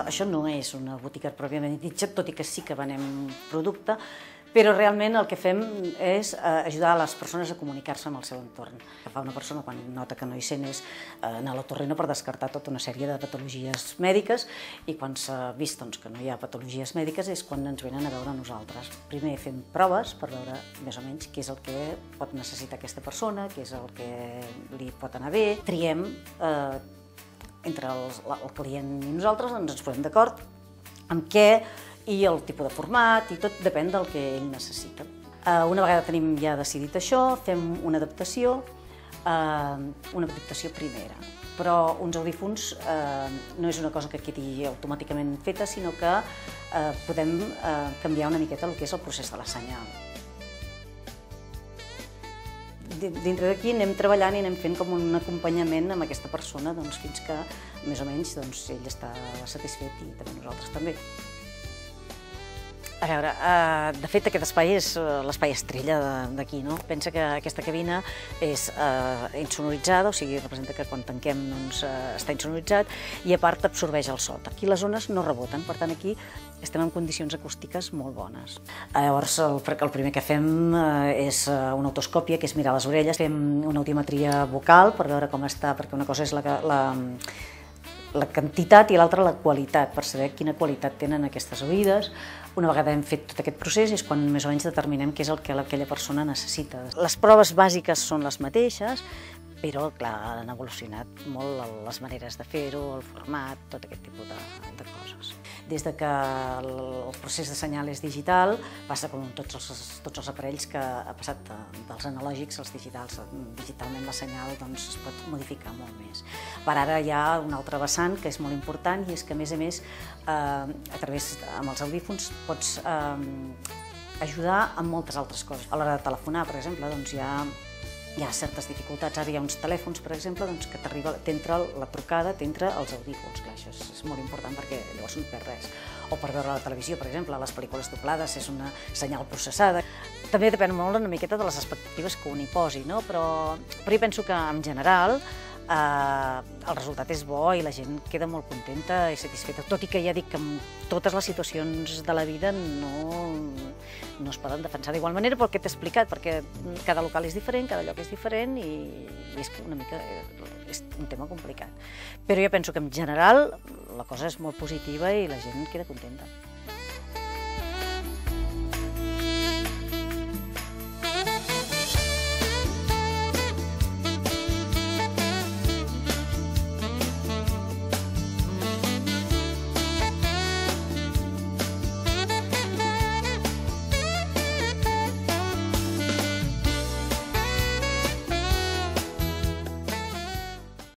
Això no és una botiga pròpiament dit, tot i que sí que venem producte, però realment el que fem és eh, ajudar a les persones a comunicar-se amb el seu entorn. Que fa una persona quan nota que no hi sent és eh, anar a l'otorrino per descartar tota una sèrie de patologies mèdiques i quan s'ha vist doncs, que no hi ha patologies mèdiques és quan ens venen a veure nosaltres. Primer fem proves per veure més o menys què és el que pot necessitar aquesta persona, què és el que li pot anar bé. Triem eh, entre els, el client i nosaltres doncs ens posem d'acord amb què i el tipus de format i tot depèn del que ell necessita. Eh, una vegada tenim ja decidit això, fem una adaptació, eh, una adaptació primera. Però uns audífons eh, no és una cosa que quedi automàticament feta, sinó que podem canviar una miqueta el que és el procés de la senyal dintre d'aquí anem treballant i anem fent com un acompanyament amb aquesta persona doncs, fins que més o menys doncs, ell està satisfet i també nosaltres també. A veure, eh, de fet aquest espai és eh, l'espai estrella d'aquí, no? Pensa que aquesta cabina és eh, insonoritzada, o sigui, representa que quan tanquem doncs, eh, està insonoritzat i a part absorbeix el so. Aquí les ones no reboten, per tant aquí estem en condicions acústiques molt bones. Llavors, el, el primer que fem eh, és eh, una autoscòpia, que és mirar les orelles, fem una audiometria vocal per veure com està, perquè una cosa és la, la la quantitat i l'altra la qualitat, per saber quina qualitat tenen aquestes oïdes. Una vegada hem fet tot aquest procés és quan més o menys determinem què és el que aquella persona necessita. Les proves bàsiques són les mateixes, però clar, han evolucionat molt les maneres de fer-ho, el format, tot aquest tipus de, de coses. Des de que el, procés de senyal és digital, passa com tots els, tots els aparells que ha passat de, dels analògics als digitals. Digitalment la senyal doncs, es pot modificar molt més. Per ara hi ha un altre vessant que és molt important i és que a més a més eh, a través amb els audífons pots eh, ajudar amb moltes altres coses. A l'hora de telefonar, per exemple, doncs hi ha hi ha certes dificultats. Ara hi ha uns telèfons, per exemple, doncs, que t'arriba, t'entra la trucada, t'entra els audífons, clar, això és, és molt important perquè llavors no et perd res. O per veure la televisió, per exemple, les pel·lícules doblades és una senyal processada. També depèn molt una miqueta de les expectatives que un hi posi, no? però, però jo penso que en general eh, el resultat és bo i la gent queda molt contenta i satisfeta, tot i que ja dic que en totes les situacions de la vida no, no es poden defensar d'igual manera pel que t'he explicat, perquè cada local és diferent, cada lloc és diferent i, i és una mica és un tema complicat. Però jo penso que en general la cosa és molt positiva i la gent queda contenta.